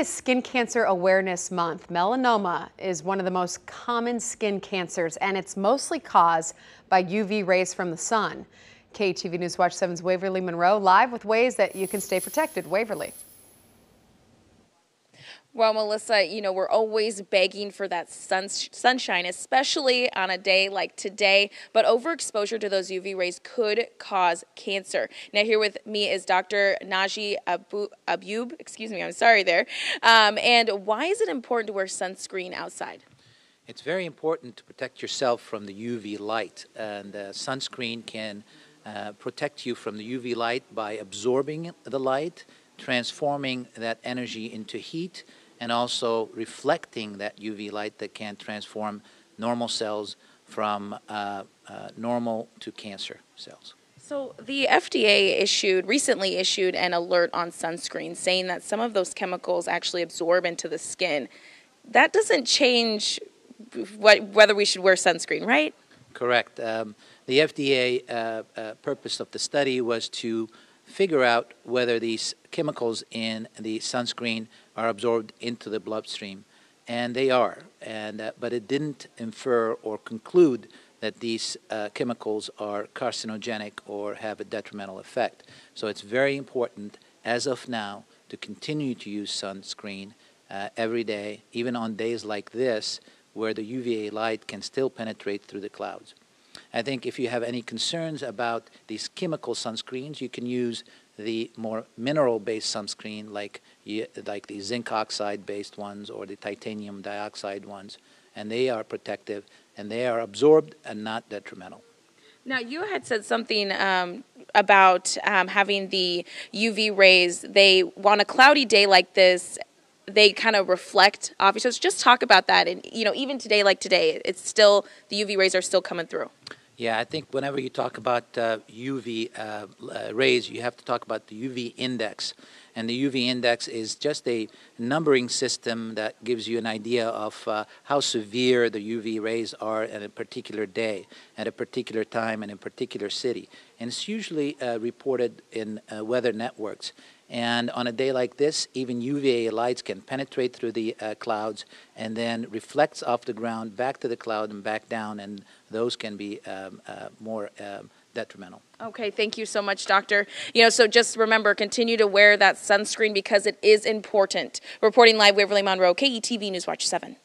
is Skin Cancer Awareness Month. Melanoma is one of the most common skin cancers, and it's mostly caused by UV rays from the sun. KETV News Watch 7's Waverly Monroe live with ways that you can stay protected. Waverly. Well, Melissa, you know, we're always begging for that sun, sunshine, especially on a day like today. But overexposure to those UV rays could cause cancer. Now, here with me is Dr. Naji Abu, Abub. Excuse me, I'm sorry there. Um, and why is it important to wear sunscreen outside? It's very important to protect yourself from the UV light. And uh, sunscreen can uh, protect you from the UV light by absorbing the light, transforming that energy into heat and also reflecting that UV light that can transform normal cells from uh, uh, normal to cancer cells. So the FDA issued recently issued an alert on sunscreen saying that some of those chemicals actually absorb into the skin. That doesn't change what, whether we should wear sunscreen, right? Correct. Um, the FDA uh, uh, purpose of the study was to figure out whether these chemicals in the sunscreen are absorbed into the bloodstream. And they are. And, uh, but it didn't infer or conclude that these uh, chemicals are carcinogenic or have a detrimental effect. So it's very important, as of now, to continue to use sunscreen uh, every day, even on days like this, where the UVA light can still penetrate through the clouds. I think if you have any concerns about these chemical sunscreens, you can use the more mineral-based sunscreen like, like the zinc oxide-based ones or the titanium dioxide ones, and they are protective and they are absorbed and not detrimental. Now, you had said something um, about um, having the UV rays. They, on a cloudy day like this, they kind of reflect off each other. So just talk about that. And, you know, even today, like today, it's still, the UV rays are still coming through. Yeah, I think whenever you talk about uh, UV uh, uh, rays, you have to talk about the UV index. And the UV index is just a numbering system that gives you an idea of uh, how severe the UV rays are at a particular day, at a particular time, and in a particular city. And it's usually uh, reported in uh, weather networks. And on a day like this, even UVA lights can penetrate through the uh, clouds and then reflects off the ground back to the cloud and back down, and those can be um, uh, more um, detrimental. Okay, thank you so much, doctor. You know, so just remember, continue to wear that sunscreen because it is important. Reporting live, Waverly Monroe, KETV Newswatch 7.